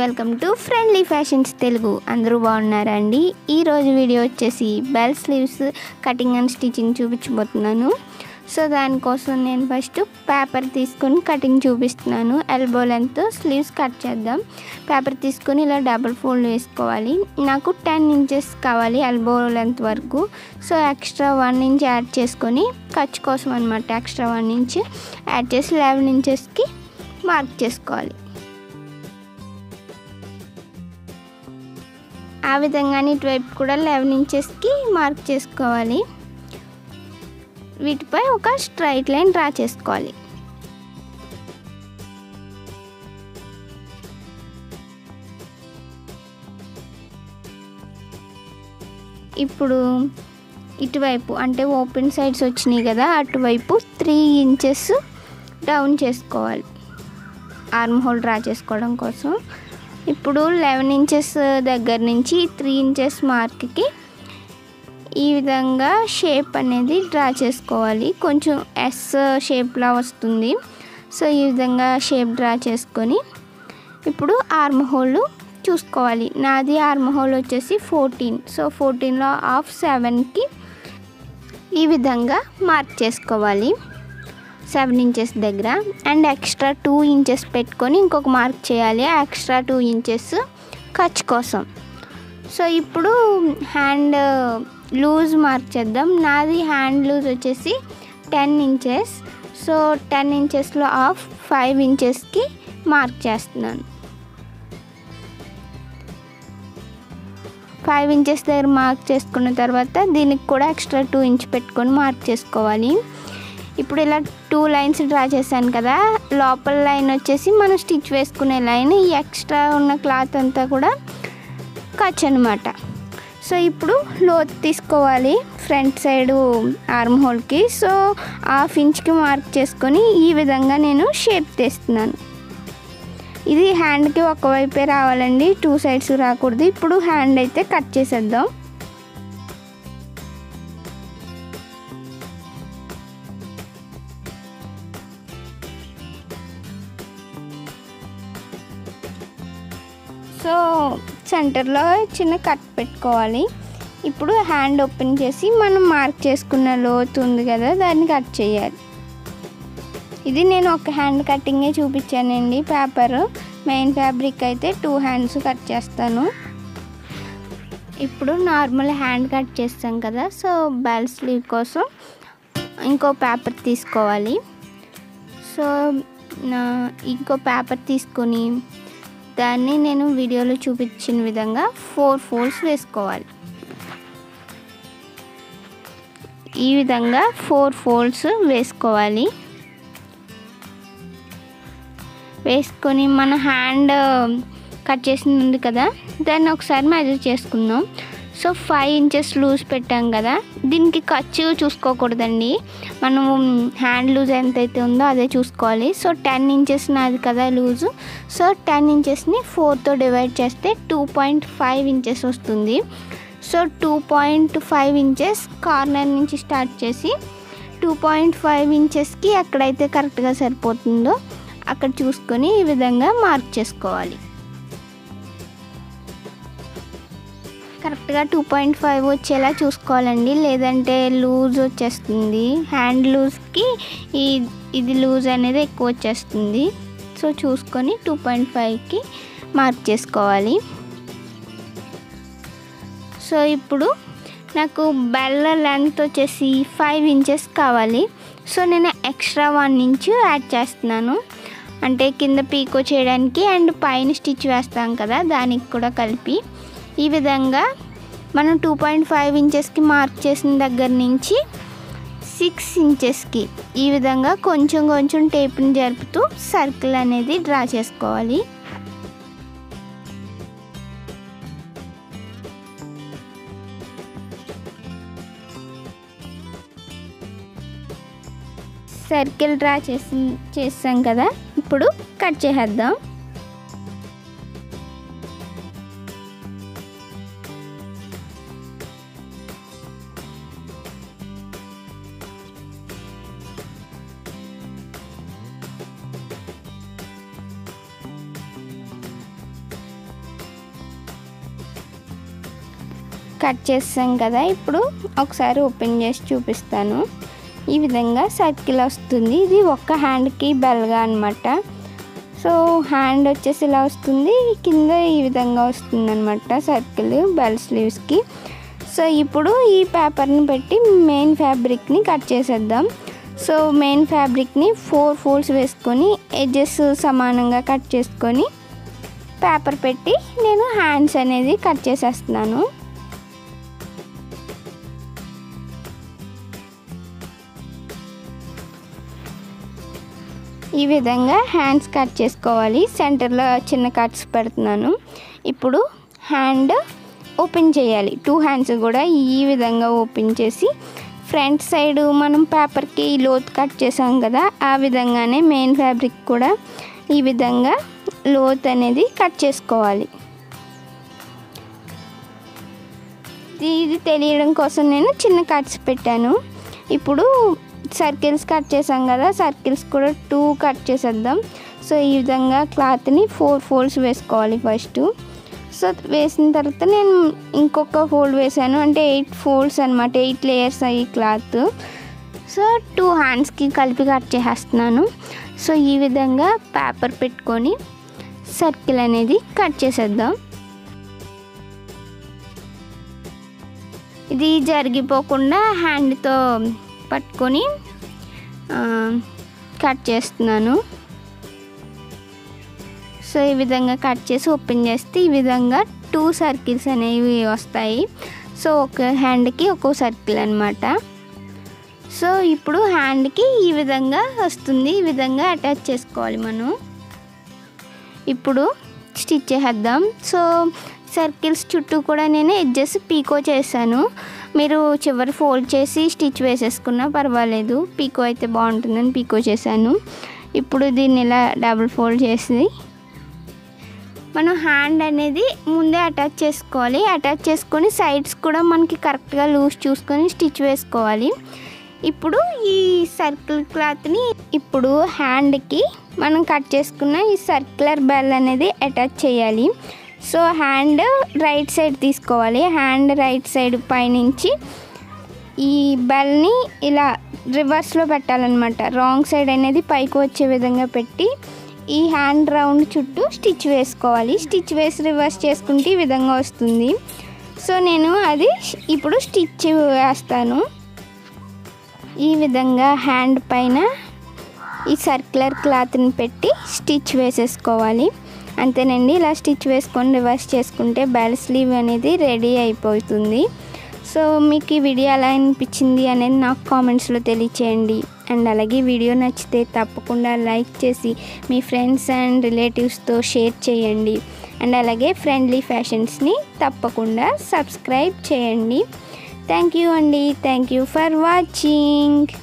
Welcome to friendly fashions Telugu. అందరూ బాగున్నారండి? ఈరోజు వీడియో వచ్చేసి bell sleeves cutting and stitching చూపించబోతున్నాను. సో దానికోసం నేను ఫస్ట్ పేపర్ తీసుకొని కటింగ్ చూపిస్తున్నాను. ఎల్బో లెంత్ స్లీవ్స్ కట్ చేద్దాం. పేపర్ తీసుకొని ఇలా డబుల్ ఫోల్డ్ వేసుకోవాలి. నాకు టెన్ ఇంచెస్ కావాలి ఎల్బో లెంత్ వరకు. So extra one inch add చేసుకొని ఖర్చు కోసం అనమాట ఎక్స్ట్రా వన్ ఇంచ్ యాడ్ చేసి లెవెన్ ఇంచెస్కి మార్క్ చేసుకోవాలి. ఆ విధంగానే ఇటువైపు కూడా లెవెన్ ఇంచెస్కి మార్క్ చేసుకోవాలి. వీటిపై ఒక స్ట్రైట్ లైన్ డ్రా చేసుకోవాలి. ఇప్పుడు ఇటువైపు అంటే ఓపెన్ సైడ్స్ వచ్చినాయి కదా అటువైపు త్రీ ఇంచెస్ డౌన్ చేసుకోవాలి. ఆర్మ్ హోల్ డ్రా చేసుకోవడం కోసం. ఇప్పుడు లెవెన్ ఇంచెస్ దగ్గర నుంచి త్రీ ఇంచెస్ మార్క్కి ఈ విధంగా షేప్ అనేది డ్రా చేసుకోవాలి. కొంచెం ఎస్ షేప్లా వస్తుంది. సో ఈ విధంగా షేప్ డ్రా చేసుకొని ఇప్పుడు ఆర్మ్ హోల్ చూసుకోవాలి. నాది ఆర్మ్ హోల్ వచ్చేసి ఫోర్టీన్ సో ఫోర్టీన్లో హాఫ్ సెవెన్కి ఈ విధంగా మార్క్ చేసుకోవాలి. సెవెన్ ఇంచెస్ దగ్గర అండ్ ఎక్స్ట్రా టూ ఇంచెస్ పెట్టుకొని ఇంకొక మార్క్ చేయాలి ఎక్స్ట్రా టూ ఇంచెస్ ఖర్చు కోసం. సో ఇప్పుడు హ్యాండ్ లూజ్ మార్క్ చేద్దాం. నాది హ్యాండ్ లూజ్ వచ్చేసి టెన్ ఇంచెస్ సో టెన్ ఇంచెస్లో ఆఫ్ ఫైవ్ ఇంచెస్కి మార్క్ చేస్తున్నాను. ఫైవ్ ఇంచెస్ దగ్గర మార్క్ చేసుకున్న తర్వాత దీనికి కూడా ఎక్స్ట్రా టూ ఇంచ్ పెట్టుకొని మార్క్ చేసుకోవాలి. ఇప్పుడు ఇలా టూ లైన్స్ డ్రా చేశాను కదా లోపల లైన్ వచ్చేసి మనం స్టిచ్ వేసుకునే లైన్ ఈ ఎక్స్ట్రా ఉన్న క్లాత్ అంతా కూడా ఖర్చు అనమాట సో ఇప్పుడు లోత్ తీసుకోవాలి ఫ్రంట్ సైడ్ ఆర్మ్ హోల్కి. సో హాఫ్ ఇంచ్కి మార్క్ చేసుకొని ఈ విధంగా నేను షేప్ తీస్తున్నాను. ఇది హ్యాండ్కి ఒకవైపే రావాలండి టూ సైడ్స్ రాకూడదు. ఇప్పుడు హ్యాండ్ అయితే కట్ చేసేద్దాం. సెంటర్లో చిన్న కట్ పెట్టుకోవాలి. ఇప్పుడు హ్యాండ్ ఓపెన్ చేసి మనం మార్క్ చేసుకున్న లోతు ఉంది కదా దాన్ని కట్ చేయాలి. ఇది నేను ఒక హ్యాండ్ కటింగే చూపించానండి పేపర్. మెయిన్ ఫ్యాబ్రిక్ అయితే టూ హ్యాండ్స్ కట్ చేస్తాను. ఇప్పుడు నార్మల్ హ్యాండ్ కట్ చేస్తాం కదా సో బెల్ స్లీవ్ కోసం ఇంకో పేపర్ తీసుకోవాలి. సో నా ఇంకో పేపర్ తీసుకొని దాన్ని నేను వీడియోలో చూపించిన విధంగా ఫోర్ ఫోల్డ్స్ వేసుకోవాలి. ఈ విధంగా ఫోర్ ఫోల్డ్స్ వేసుకోవాలి. వేసుకొని మన హ్యాండ్ కట్ చేసింది ఉంది కదా దాన్ని ఒకసారి మెజర్ చేసుకుందాం. సో ఫైవ్ ఇంచెస్ లూజ్ పెట్టాం కదా. దీనికి ఖర్చు చూసుకోకూడదండి. మనం హ్యాండ్ లూజ్ ఎంతైతే ఉందో అదే చూసుకోవాలి. సో టెన్ ఇంచెస్ నాది కదా లూజు సో టెన్ ఇంచెస్ని ఫోర్తో డివైడ్ చేస్తే టూ పాయింట్ ఫైవ్ ఇంచెస్ వస్తుంది. So two point five inches corner నుంచి స్టార్ట్ చేసి టూ పాయింట్ ఫైవ్ ఇంచెస్కి ఎక్కడైతే కరెక్ట్గా సరిపోతుందో అక్కడ చూసుకొని ఈ విధంగా మార్క్ చేసుకోవాలి. కరెక్ట్గా టూ పాయింట్ ఫైవ్ వచ్చేలా చూసుకోవాలండి. లేదంటే లూజ్ వచ్చేస్తుంది. హ్యాండ్ లూజ్కి ఈ ఇది లూజ్ అనేది ఎక్కువ వచ్చేస్తుంది. సో చూసుకొని టూ పాయింట్ ఫైవ్కి మార్క్ చేసుకోవాలి. సో ఇప్పుడు నాకు బెల్ల లెంత్ వచ్చేసి ఫైవ్ ఇంచెస్ కావాలి. సో నేను ఎక్స్ట్రా వన్ ఇంచ్ యాడ్ చేస్తున్నాను. అంటే కింద పీకో చేయడానికి అండ్ పైన స్టిచ్ వేస్తాం కదా దానికి కూడా కలిపి. ఈ విధంగా మనం టూ పాయింట్ ఫైవ్ ఇంచెస్కి మార్క్ చేసిన దగ్గర నుంచి సిక్స్ ఇంచెస్కి ఈ విధంగా కొంచెం కొంచెం టేప్ని జరుపుతూ సర్కిల్ అనేది డ్రా చేసుకోవాలి. సర్కిల్ డ్రా చేసి చేసాం కదా ఇప్పుడు కట్ చేసేద్దాం. కట్ చేసాం కదా ఇప్పుడు ఒకసారి ఓపెన్ చేసి చూపిస్తాను. ఈ విధంగా సర్కిల్ వస్తుంది. ఇది ఒక్క హ్యాండ్కి బెల్గా అనమాట సో హ్యాండ్ వచ్చేసి ఇలా వస్తుంది. కింద ఈ విధంగా వస్తుంది అనమాట సర్కిల్ బెల్ స్లీవ్స్కి. సో ఇప్పుడు ఈ పేపర్ని పెట్టి మెయిన్ ఫ్యాబ్రిక్ని కట్ చేసేద్దాం. సో మెయిన్ ఫ్యాబ్రిక్ని ఫోర్ ఫోల్డ్స్ వేసుకొని ఎడ్జెస్ సమానంగా కట్ చేసుకొని పేపర్ పెట్టి నేను హ్యాండ్స్ అనేది కట్ చేసేస్తున్నాను. ఈ విధంగా హ్యాండ్స్ కట్ చేసుకోవాలి. సెంటర్లో చిన్న కట్స్ పెడుతున్నాను. ఇప్పుడు హ్యాండ్ ఓపెన్ చేయాలి. టూ హ్యాండ్స్ కూడా ఈ విధంగా ఓపెన్ చేసి ఫ్రంట్ సైడ్ మనం పేపర్కి లోత్ కట్ చేసాం కదా ఆ విధంగానే మెయిన్ ఫ్యాబ్రిక్ కూడా ఈ విధంగా లోత్ అనేది కట్ చేసుకోవాలి. ఇది తెలియడం కోసం నేను చిన్న కట్స్ పెట్టాను. ఇప్పుడు సర్కిల్స్ కట్ చేసాం కదా సర్కిల్స్ కూడా టూ కట్ చేసేద్దాం. సో ఈ విధంగా క్లాత్ని ఫోర్ ఫోల్డ్స్ వేసుకోవాలి ఫస్ట్. సో వేసిన తర్వాత నేను ఇంకొక ఫోల్డ్ వేసాను. అంటే ఎయిట్ ఫోల్డ్స్ అనమాట ఎయిట్ లేయర్స్ అయ్యి క్లాత్. సో టూ హ్యాండ్స్కి కలిపి కట్ చేసేస్తున్నాను. సో ఈ విధంగా పేపర్ పెట్టుకొని సర్కిల్ అనేది కట్ చేసేద్దాం. ఇది జరిగిపోకుండా హ్యాండ్తో పట్టుకొని కట్ చేస్తున్నాను. సో ఈ విధంగా కట్ చేసి ఓపెన్ చేస్తే ఈ విధంగా టూ సర్కిల్స్ అనేవి వస్తాయి. సో ఒక హ్యాండ్కి ఒక్కో సర్కిల్ అనమాట సో ఇప్పుడు హ్యాండ్కి ఈ విధంగా వస్తుంది. ఈ విధంగా అటాచ్ చేసుకోవాలి మనం. ఇప్పుడు స్టిచ్ చేసేద్దాం సో సర్కిల్స్ చుట్టూ కూడా నేను ఎడ్జెస్ పీకో చేశాను. మీరు చివరి ఫోల్డ్ చేసి స్టిచ్ వేసేసుకున్నా పర్వాలేదు. పీకో అయితే బాగుంటుందని పీకో చేశాను. ఇప్పుడు దీన్ని ఇలా డబుల్ ఫోల్డ్ చేసి మనం హ్యాండ్ అనేది ముందే అటాచ్ చేసుకోవాలి. అటాచ్ చేసుకొని సైడ్స్ కూడా మనకి కరెక్ట్గా లూజ్ చూసుకొని స్టిచ్ వేసుకోవాలి. ఇప్పుడు ఈ సర్కిల్ క్లాత్ని ఇప్పుడు హ్యాండ్కి మనం కట్ చేసుకున్న ఈ సర్క్యులర్ బెల్ అనేది అటాచ్ చేయాలి. సో హ్యాండ్ రైట్ సైడ్ తీసుకోవాలి. హ్యాండ్ రైట్ సైడ్ పైనుంచి ఈ బెల్ని ఇలా రివర్స్లో పెట్టాలన్నమాట. రాంగ్ సైడ్ అనేది పైకి వచ్చే విధంగా పెట్టి ఈ హ్యాండ్ రౌండ్ చుట్టూ స్టిచ్ వేసుకోవాలి. స్టిచ్ వేసి రివర్స్ చేసుకుంటే ఈ విధంగా వస్తుంది. సో నేను అది ఇప్పుడు స్టిచ్ వేస్తాను. ఈ విధంగా హ్యాండ్ పైన ఈ సర్క్యులర్ క్లాత్ని పెట్టి స్టిచ్ వేసేసుకోవాలి. అంతేనండి. ఇలా స్టిచ్ వేసుకొని రివర్స్ చేసుకుంటే బెల్ స్లీవ్ అనేది రెడీ అయిపోతుంది. సో మీకు ఈ వీడియో ఎలా అనిపించింది అనేది నాకు కామెంట్స్లో తెలియచేయండి. అండ్ అలాగే వీడియో నచ్చితే తప్పకుండా లైక్ చేసి మీ ఫ్రెండ్స్ అండ్ రిలేటివ్స్తో షేర్ చేయండి. అండ్ అలాగే ఫ్రెండ్లీ ఫ్యాషన్స్ని తప్పకుండా సబ్స్క్రైబ్ చేయండి. థ్యాంక్ యూ అండి. Thank you for watching.